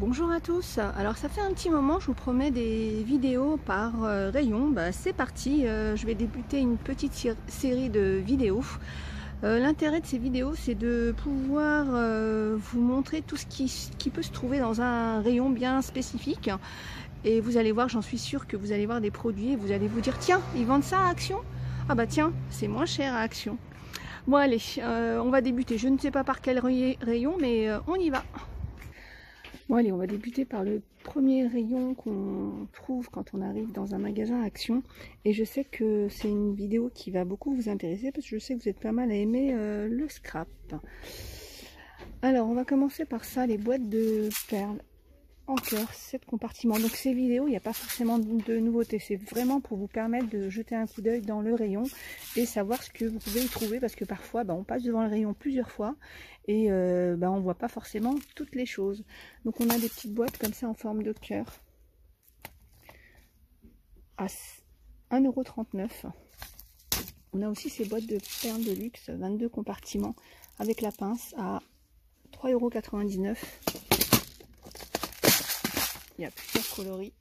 Bonjour à tous, alors ça fait un petit moment je vous promets des vidéos par euh, rayon, bah, c'est parti, euh, je vais débuter une petite série de vidéos. Euh, l'intérêt de ces vidéos c'est de pouvoir vous montrer tout ce qui, qui, peut se trouver dans un rayon bien spécifique. Et vous allez voir, j'en suis sûre que vous allez voir des produits et vous allez vous dire tiens, ils vendent ça à Action? Ah bah tiens, c'est moins cher à Action. Bon allez, on va débuter, je ne sais pas par quel rayon mais on y va Bon allez, on va débuter par le premier rayon qu'on trouve quand on arrive dans un magasin Action. Et je sais que c'est une vidéo qui va beaucoup vous intéresser parce que je sais que vous êtes pas mal à aimer euh, le scrap. Alors, on va commencer par ça, les boîtes de perles cœur, 7 compartiments. Donc ces vidéos, il n'y a pas forcément de nouveautés. C'est vraiment pour vous permettre de jeter un coup d'œil dans le rayon et savoir ce que vous pouvez y trouver. Parce que parfois, bah, on passe devant le rayon plusieurs fois et euh, bah, on ne voit pas forcément toutes les choses. Donc on a des petites boîtes comme ça en forme de cœur à 1,39€. On a aussi ces boîtes de perles de luxe, 22 compartiments avec la pince à 3,99€. Il y a plusieurs coloris.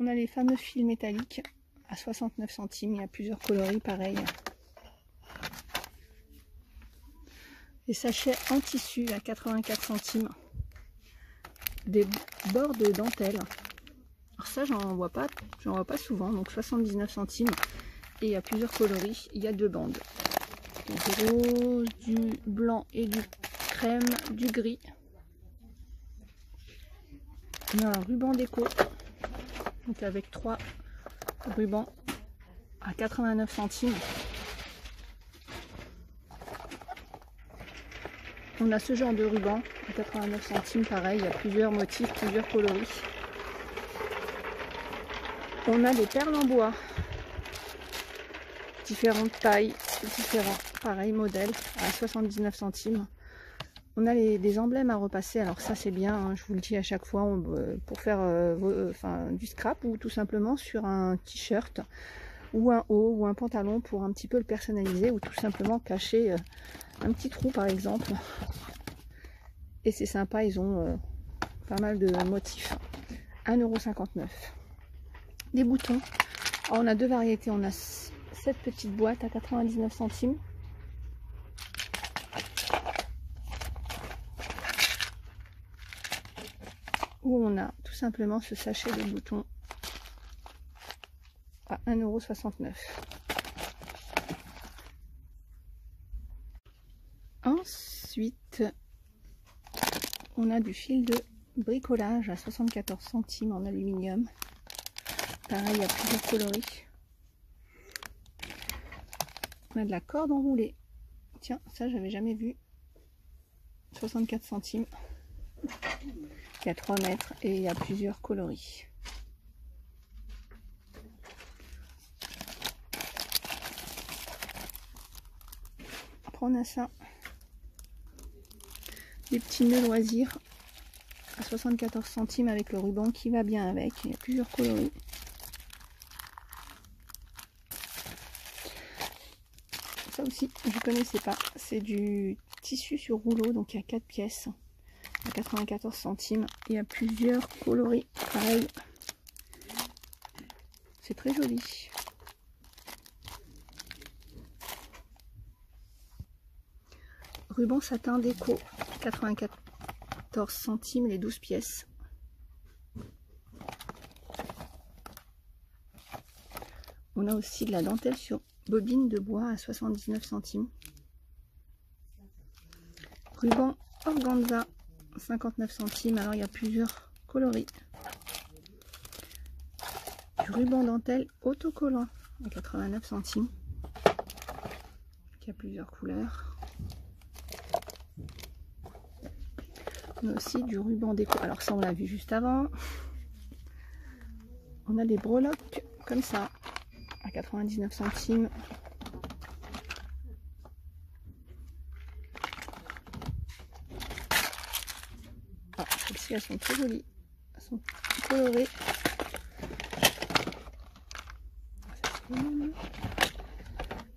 On a les fameux fils métalliques à 69 centimes. Il y a plusieurs coloris pareil. Les sachets en tissu à 84 centimes. Des bords de dentelle. Alors ça, j'en vois pas, j'en vois pas souvent. Donc 79 centimes. Et il y a plusieurs coloris. Il y a deux bandes. Du rose, du blanc et du crème, du gris. On a un ruban déco. Donc avec trois rubans à 89 centimes. On a ce genre de ruban à 89 centimes, pareil, il y a plusieurs motifs, plusieurs coloris. On a des perles en bois, différentes tailles, différents, pareil, modèles à 79 centimes. On a des emblèmes à repasser, alors ça c'est bien, hein, je vous le dis à chaque fois, euh, pour faire euh, euh, du scrap ou tout simplement sur un t-shirt ou un haut ou un pantalon pour un petit peu le personnaliser ou tout simplement cacher un petit trou par exemple. Et c'est sympa, ils ont pas mal de motifs. 1,59€. Des boutons. on a deux variétés, on a cette petite boîte à 99 centimes où on a tout simplement ce sachet de boutons à 1,69€. Ensuite, on a du fil de bricolage à 74 centimes en aluminium. Pareil, il y a plusieurs coloris. On a de la corde enroulée. Tiens, ça j'avais jamais vu. 64 centimes. A 3 mètres et il y a plusieurs coloris. Après on a ça. Des petits nœuds loisirs à 74 centimes avec le ruban qui va bien avec. Il y a plusieurs coloris. Ça aussi, je ne connaissais pas. C'est du tissu sur rouleau, donc il y a 4 pièces. 94 centimes. Il y a plusieurs coloris. Pareil. C'est très joli. Ruban satin déco. 94 centimes les 12 pièces. On a aussi de la dentelle sur bobine de bois à 79 centimes. Ruban organza 59 centimes. Alors il y a plusieurs coloris. Du ruban dentelle autocollant à 89 centimes. Il y a plusieurs couleurs. On a aussi du ruban déco. Alors ça on l'a vu juste avant. On a des breloques comme ça à 99 centimes. Elles sont très jolies. Elles sont colorées.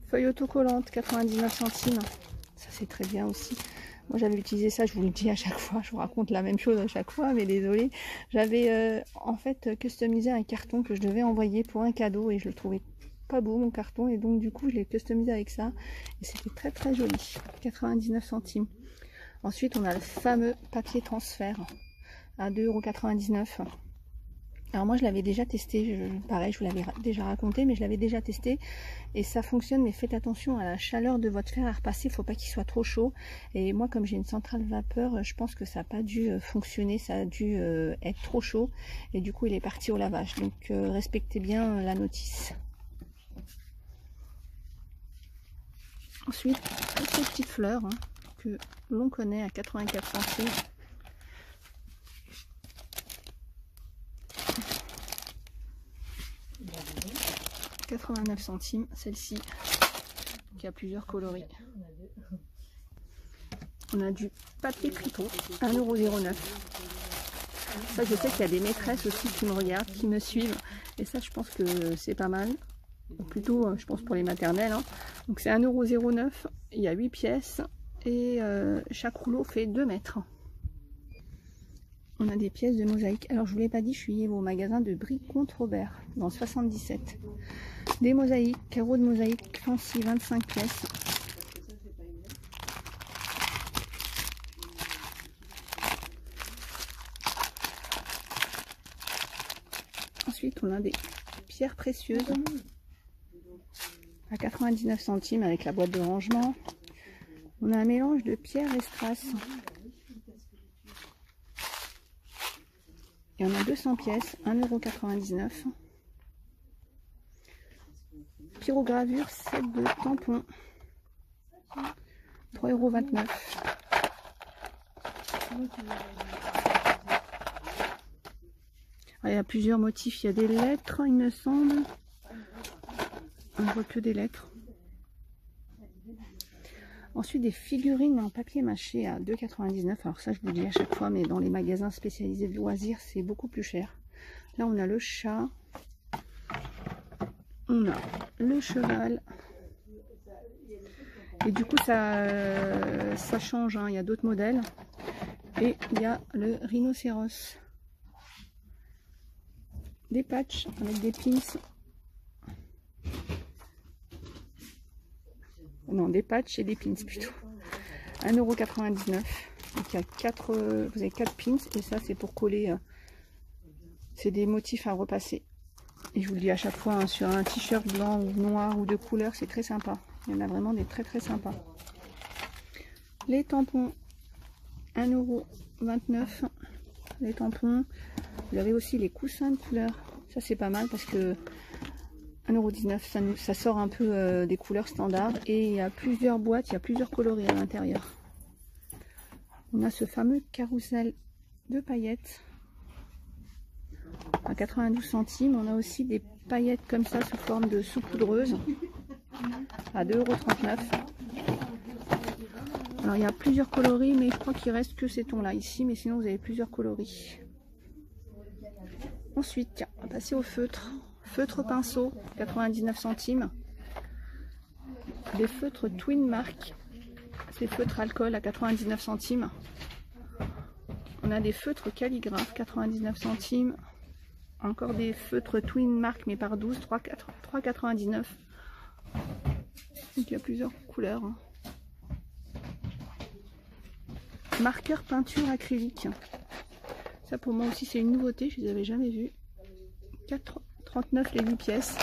Feuille autocollante, 99 centimes. Ça, c'est très bien aussi. moi j'avais utilisé ça, je vous le dis à chaque fois, je vous raconte la même chose à chaque fois, mais désolé. J'avais euh, en fait customisé un carton que je devais envoyer pour un cadeau et je le trouvais pas beau mon carton et donc du coup je l'ai customisé avec ça et c'était très très joli. 99 centimes. Ensuite on a le fameux papier transfert à 2,99€. Alors moi je l'avais déjà testé, pareil je vous l'avais déjà raconté, mais je l'avais déjà testé et ça fonctionne, mais faites attention à la chaleur de votre fer à repasser, il ne faut pas qu'il soit trop chaud. Et moi comme j'ai une centrale vapeur, je pense que ça n'a pas dû euh, fonctionner, ça a dû euh, être trop chaud et du coup il est parti au lavage. Donc euh, respectez bien la notice. Ensuite, ces petites fleurs hein, que l'on connaît à 84 centimes 89 centimes, celle-ci. qui a plusieurs coloris. On a du papier cripon, 1,09€. Ça, je sais qu'il y a des maîtresses aussi qui me regardent, qui me suivent. Et ça, je pense que c'est pas mal. plutôt, euh, je pense pour les maternelles. Hein. Donc c'est 1,09€. Il y a 8 pièces. Et euh, chaque rouleau fait 2 mètres. On a des pièces de mosaïque. Alors je vous l'ai pas dit, je suis au magasin de contre Robert, dans 77. Des mosaïques, carreaux de mosaïque fancy, 25 pièces. Ensuite, on a des pierres précieuses à 99 centimes avec la boîte de rangement. On a un mélange de pierres et strass. Y en a 200 pièces, 1,99€. Pyrogravure, 7 de tampons, 3,29€. Il y a plusieurs motifs, il y a des lettres, il me semble. On ne voit que des lettres. Ensuite, des figurines en papier mâché à 2,99. Alors ça, je vous le dis à chaque fois, mais dans les magasins spécialisés de loisirs, c'est beaucoup plus cher. Là, on a le chat. On a le cheval. Et du coup, ça, ça change. Hein. Il y a d'autres modèles. Et il y a le rhinocéros. Des patchs avec des pins non des patchs et des pins plutôt 1,99€ donc il y a 4 euh, vous avez 4 pins et ça c'est pour coller euh, c'est des motifs à repasser et je vous le dis à chaque fois hein, sur un t-shirt blanc ou noir ou de couleur c'est très sympa. Il y en a vraiment des très très sympas. Les tampons 1,29€ les tampons vous avez aussi les coussins de couleur. Ça c'est pas mal parce que 1,19€, ça, ça sort un peu euh, des couleurs standards. Et il y a plusieurs boîtes, il y a plusieurs coloris à l'intérieur. On a ce fameux carrousel de paillettes à 92 centimes. On a aussi des paillettes comme ça sous forme de saupoudreuse à 2,39€. Alors il y a plusieurs coloris mais je crois qu'il reste que ces tons là ici mais sinon vous avez plusieurs coloris. Ensuite, on va passer au feutre. Feutre pinceau, 99 centimes. Des feutres Twin Mark. Ces feutres alcool à 99 centimes. On a des feutres calligraphes, 99 centimes. Encore des feutres Twin Mark, mais par 12, 3,99. il y a plusieurs couleurs. Hein. Marqueur peinture acrylique. Ça pour moi aussi c'est une nouveauté, je ne les avais jamais vus. 4 39 les 8 pièces.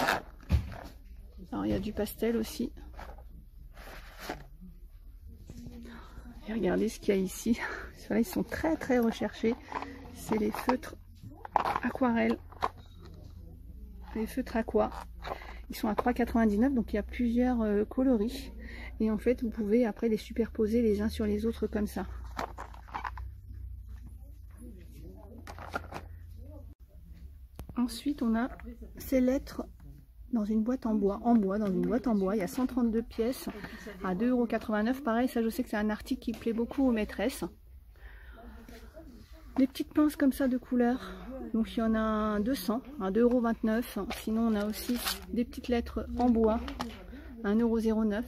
Alors il y a du pastel aussi. Et regardez ce qu'il y a ici. Ils sont très très recherchés. C'est les feutres aquarelles. Les feutres aqua. Ils sont à 3,99 donc il y a plusieurs euh, coloris. Et en fait vous pouvez après les superposer les uns sur les autres comme ça. Ensuite, on a ces lettres dans une boîte en bois. En bois, dans une boîte en bois. Il y a 132 pièces à 2,89€. Pareil, ça je sais que c'est un article qui plaît beaucoup aux maîtresses. Des petites pinces comme ça de couleur. Donc il y en a 200 à 2,29€. Sinon on a aussi des petites lettres en bois à 1,09€.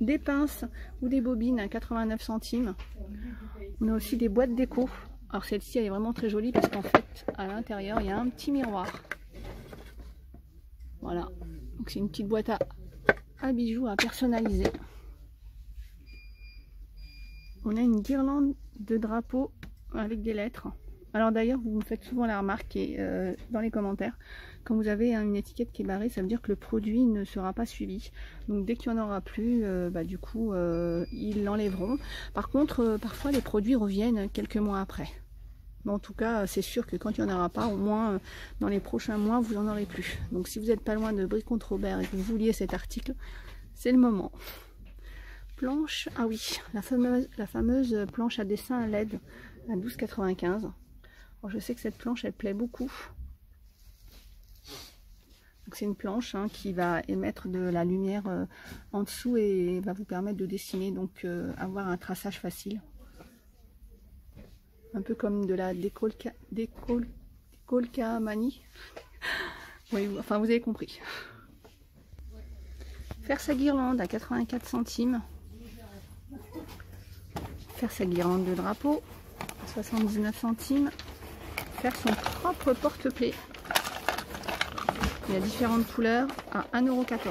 des pinces ou des bobines à 89 centimes. On a aussi des boîtes déco. Alors celle-ci elle est vraiment très jolie parce qu'en fait à l'intérieur il y a un petit miroir. Voilà, donc c'est une petite boîte à, à bijoux à personnaliser. On a une guirlande de drapeaux avec des lettres. Alors d'ailleurs, vous me faites souvent la remarque et, euh, dans les commentaires, quand vous avez une étiquette qui est barrée, ça veut dire que le produit ne sera pas suivi. Donc dès qu'il n'y en aura plus, euh, bah, du coup, euh, ils l'enlèveront. Par contre, parfois les produits reviennent quelques mois après. Mais en tout cas, c'est sûr que quand il n'y en aura pas, au moins dans les prochains mois, vous n'en aurez plus. Donc si vous n'êtes pas loin de Brie contre Robert et que vous vouliez cet article, c'est le moment. Planche, ah oui, la fameuse, la fameuse planche à dessin LED à 12,95 je sais que cette planche, elle plaît beaucoup. C'est une planche hein, qui va émettre de la lumière euh, en dessous et va vous permettre de dessiner, donc euh, avoir un traçage facile. Un peu comme de la décolca, manie. oui, enfin vous avez compris. Faire sa guirlande à 84 centimes. Faire sa guirlande de drapeau à 79 centimes son propre porte-clés. Il y a différentes couleurs à 1,14€.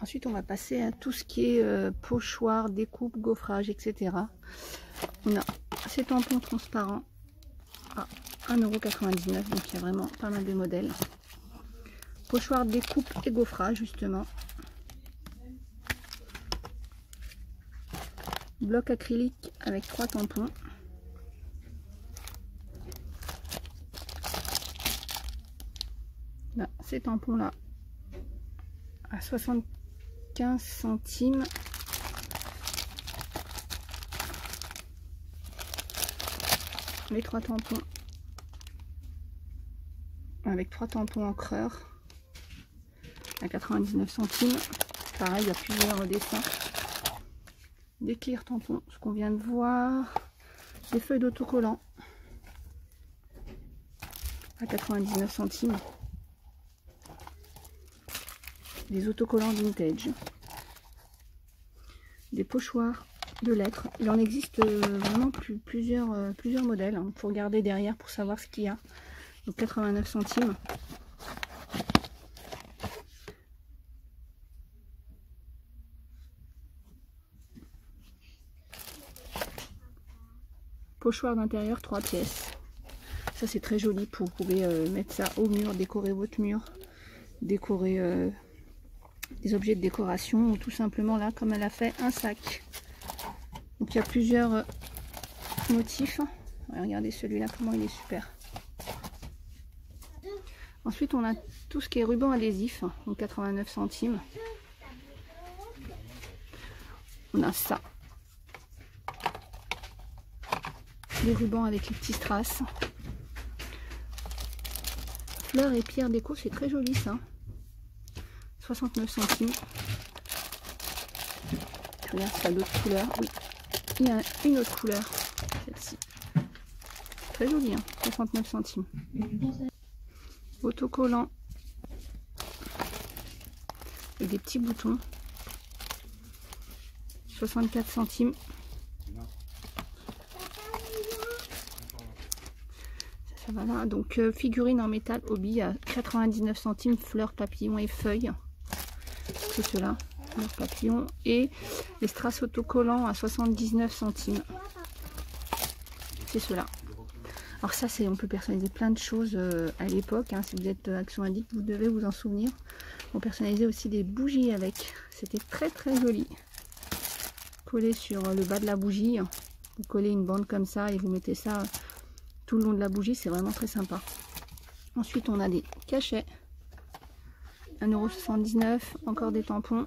Ensuite, on va passer à tout ce qui est euh, pochoir, découpe, gaufrage, etc. On a ces tampons transparents à 1,99€. Donc, il y a vraiment pas mal de modèles. Pochoir, découpe et gaufrage, justement. Bloc acrylique avec trois tampons. Ces tampons là à 75 centimes. Les trois tampons. Avec trois tampons encreurs à 99 centimes. Pareil il y a plusieurs dessins. Des clear tampons ce qu'on vient de voir. Des feuilles d'autocollant à 99 centimes des autocollants vintage, des pochoirs de lettres. Il en existe euh, vraiment plus, plusieurs, euh, plusieurs modèles. Il faut regarder derrière pour savoir ce qu'il y a. Donc 89 centimes. Pochoir d'intérieur 3 pièces. Ça c'est très joli pour vous pouvez euh, mettre ça au mur, décorer votre mur, décorer des objets de décoration ou tout simplement là comme elle a fait un sac. Donc il y a plusieurs euh, motifs. regardez celui-là comment il est super. Ensuite on a tout ce qui est ruban adhésif, donc 89 centimes. On a ça. Les rubans avec les petits strass. Fleurs et pierres déco, c'est très joli ça. 69 centimes. Regarde si a d'autres couleurs. Oui, il y a une autre couleur, celle-ci. Très jolie, hein 69 centimes. Autocollant. Avec des petits boutons. 64 centimes. Ça, va là. Donc euh, figurine en métal hobby à 99 centimes, fleurs, papillons et feuilles c'est cela, le papillon, et les strass autocollants à 79 centimes. C'est cela. Alors ça, on peut personnaliser plein de choses euh, à l'époque. Hein. si vous êtes euh, Action Addict, vous devez vous en souvenir. On personnalisait aussi des bougies avec. C'était très très joli. Collé sur le bas de la bougie. Vous collez une bande comme ça et vous mettez ça tout le long de la bougie. C'est vraiment très sympa. Ensuite, on a des cachets. 1,79€, encore des tampons.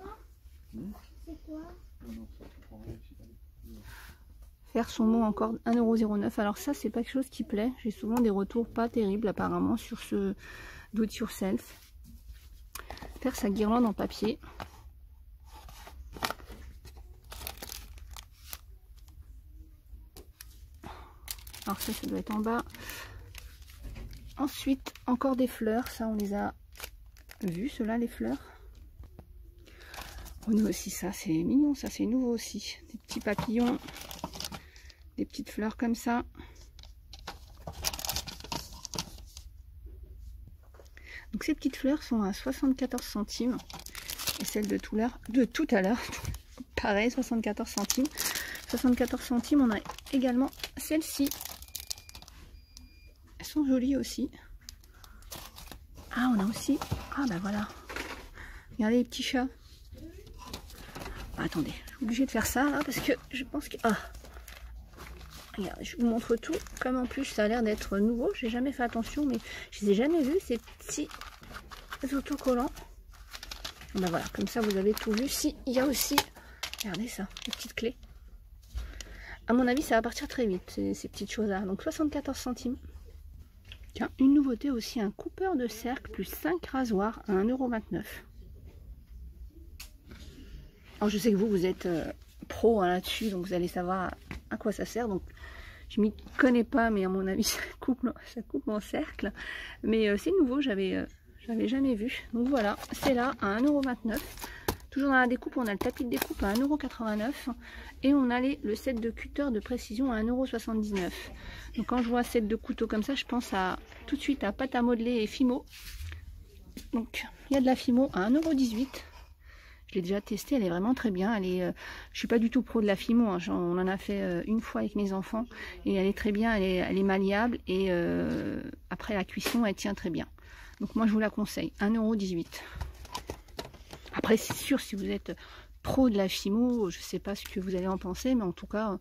Faire son mot encore 1,09€. Alors ça, c'est pas quelque chose qui plaît. J'ai souvent des retours pas terribles apparemment sur ce do it yourself. Faire sa guirlande en papier. Alors ça, ça doit être en bas. Ensuite, encore des fleurs. Ça, on les a vu cela les fleurs On a aussi ça, c'est mignon, ça c'est nouveau aussi. Des petits papillons, des petites fleurs comme ça. Donc ces petites fleurs sont à 74 centimes. Et celles de tout, de tout à l'heure, pareil, 74 centimes. 74 centimes, on a également celles-ci. Elles sont jolies aussi. Ah, on a aussi... Ah, bah voilà. Regardez les petits chats. attendez, je suis obligée de faire ça là parce que je pense que... Ah Regardez, je vous montre tout. Comme en plus ça a l'air d'être nouveau, j'ai jamais fait attention, mais je les ai jamais vus ces petits autocollants. Ben voilà, comme ça vous avez tout vu. Si, il y a aussi, regardez ça, les petites clés. À mon avis, ça va partir très vite, ces, petites choses-là. Donc 74 centimes. Une nouveauté aussi, un coupeur de cercle plus 5 rasoirs à 1,29€. Alors je sais que vous, vous êtes euh, pro hein, là-dessus, donc vous allez savoir à quoi ça sert. Donc je m'y connais pas, mais à mon avis, ça coupe, ça coupe mon cercle. Mais euh, c'est nouveau, j'avais euh, jamais vu. Donc voilà, c'est là à 1,29€. Toujours dans la découpe, on a le tapis de découpe à 1,89€ et on a le set de cutter de précision à 1,79€. Donc quand je vois set de couteau comme ça, je pense tout de suite à pâte à modeler et Fimo. Donc il y a de la Fimo à 1,18€. Je l'ai déjà testé, elle est vraiment très bien. Elle est, euh, je suis pas du tout pro de la Fimo, hein. on en a fait euh, une fois avec mes enfants et elle est très bien, elle est, elle et euh, après la cuisson, elle tient très bien. Donc moi je vous la conseille, 1,18€. Après c'est sûr si vous êtes pro de la Fimo, je sais pas ce que vous allez en penser, mais en tout cas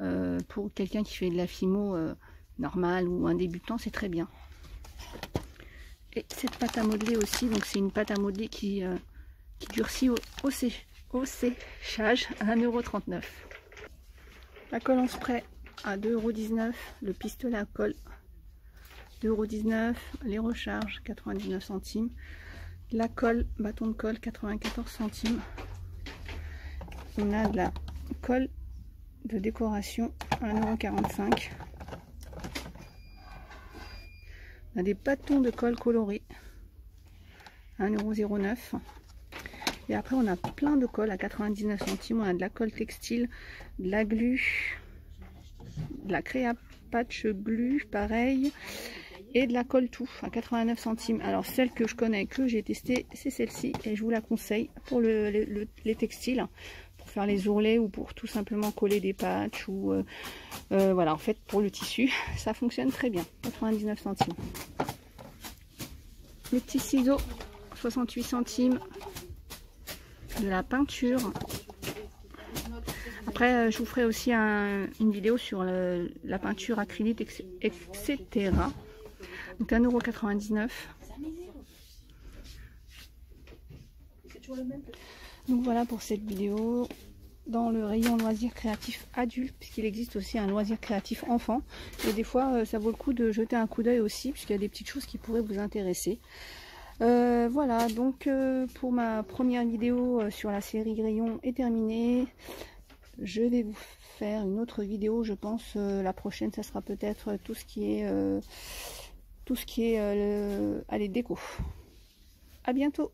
euh, pour quelqu'un qui fait de la Fimo euh, normale ou un débutant, c'est très bien. Et cette pâte à modeler aussi, donc c'est une pâte à modeler qui, euh, durcit au, au, séchage à 1,39€. La colle en spray à 2,19€, le pistolet à colle 2,19€, les recharges 99 centimes, la colle, bâton de colle 94 centimes. On a de la colle de décoration à 1,45€. On a des bâtons de colle colorés à 1,09€. Et après on a plein de colle à 99 centimes. On a de la colle textile, de la glu, de la créa patch glu, pareil et de la colle tout à 89 centimes. Alors celle que je connais, que j'ai testé, c'est celle-ci et je vous la conseille pour le, les textiles, pour faire les ourlets ou pour tout simplement coller des patchs ou euh, euh, voilà en fait pour le tissu, ça fonctionne très bien, 99 centimes. Les petits ciseaux, 68 centimes, de la peinture. Après, euh, je vous ferai aussi une vidéo sur la peinture acrylique, etc. Donc 1,99€. Donc voilà pour cette vidéo dans le rayon loisirs créatifs adultes puisqu'il existe aussi un loisir créatif enfant et des fois euh, ça vaut le coup de jeter un coup d'œil aussi puisqu'il y a des petites choses qui pourraient vous intéresser euh, voilà donc euh, pour ma première vidéo sur la série Rayon est terminée je vais vous faire une autre vidéo je pense la prochaine ça sera peut-être tout ce qui est tout ce qui est euh, allez, déco. À bientôt